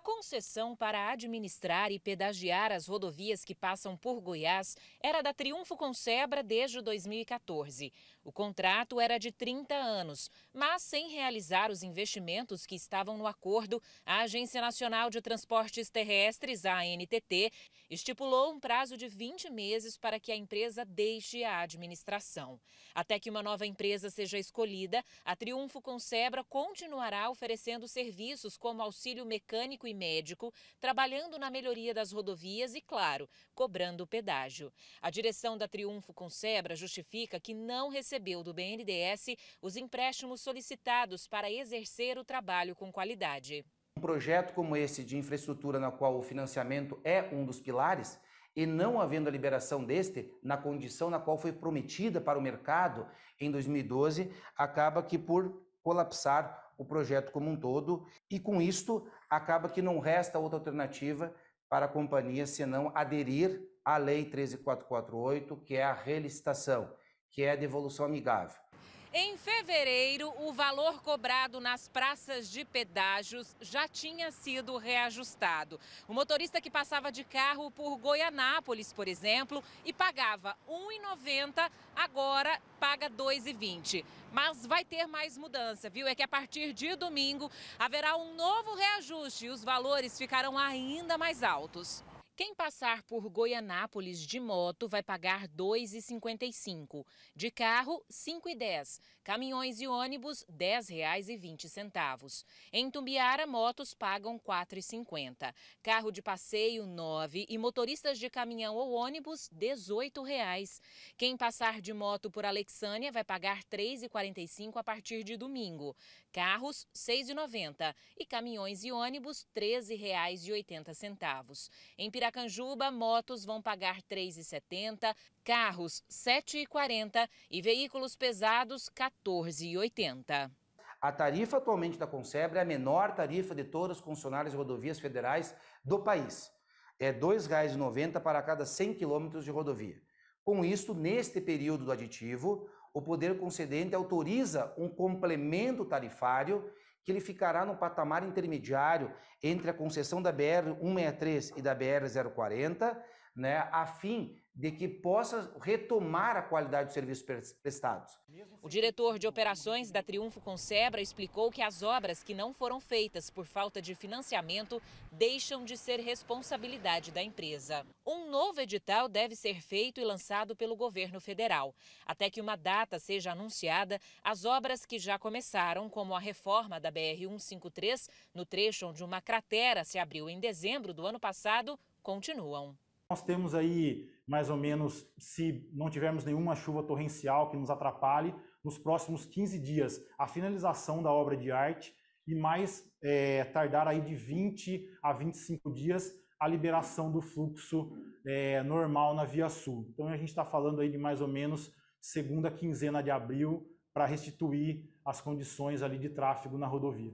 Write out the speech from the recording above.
concessão para administrar e pedagiar as rodovias que passam por Goiás era da Triunfo Concebra desde 2014. O contrato era de 30 anos, mas sem realizar os investimentos que estavam no acordo, a Agência Nacional de Transportes Terrestres, ANTT, estipulou um prazo de 20 meses para que a empresa deixe a administração. Até que uma nova empresa seja escolhida, a Triunfo Concebra continuará oferecendo serviços como auxílio mecânico e médico, trabalhando na melhoria das rodovias e, claro, cobrando pedágio. A direção da Triunfo Concebra justifica que não recebeu do BNDES os empréstimos solicitados para exercer o trabalho com qualidade. Um projeto como esse de infraestrutura, na qual o financiamento é um dos pilares, e não havendo a liberação deste, na condição na qual foi prometida para o mercado em 2012, acaba que por colapsar o projeto como um todo e com isto acaba que não resta outra alternativa para a companhia senão aderir à lei 13448, que é a relicitação, que é a devolução amigável. Em fevereiro, o valor cobrado nas praças de pedágios já tinha sido reajustado. O motorista que passava de carro por Goianápolis, por exemplo, e pagava R$ 1,90, agora paga R$ 2,20. Mas vai ter mais mudança, viu? É que a partir de domingo haverá um novo reajuste e os valores ficarão ainda mais altos. Quem passar por Goianápolis de moto vai pagar R$ 2,55. De carro, R$ 5,10. Caminhões e ônibus, R$ 10,20. Em Tumbiara, motos pagam R$ 4,50. Carro de passeio, R$ 9. E motoristas de caminhão ou ônibus, R$ 18,00. Quem passar de moto por Alexânia vai pagar R$ 3,45 a partir de domingo. Carros, R$ 6,90. E caminhões e ônibus, R$ 13,80. Em Piracanjuba, motos vão pagar R$ 3,70, carros R$ 7,40 e veículos pesados R$ 14,80. A tarifa atualmente da Concebra é a menor tarifa de todas as concessionárias rodovias federais do país. É R$ 2,90 para cada 100 quilômetros de rodovia. Com isso, neste período do aditivo, o poder concedente autoriza um complemento tarifário que ele ficará no patamar intermediário entre a concessão da BR 163 e da BR 040, né, a fim de que possa retomar a qualidade dos serviços prestados. O diretor de operações da Triunfo Concebra explicou que as obras que não foram feitas por falta de financiamento deixam de ser responsabilidade da empresa. Um novo edital deve ser feito e lançado pelo governo federal. Até que uma data seja anunciada, as obras que já começaram, como a reforma da BR-153, no trecho onde uma cratera se abriu em dezembro do ano passado, continuam. Nós temos aí, mais ou menos, se não tivermos nenhuma chuva torrencial que nos atrapalhe, nos próximos 15 dias, a finalização da obra de arte e mais é, tardar aí de 20 a 25 dias a liberação do fluxo é, normal na Via Sul. Então a gente está falando aí de mais ou menos segunda quinzena de abril para restituir as condições ali de tráfego na rodovia.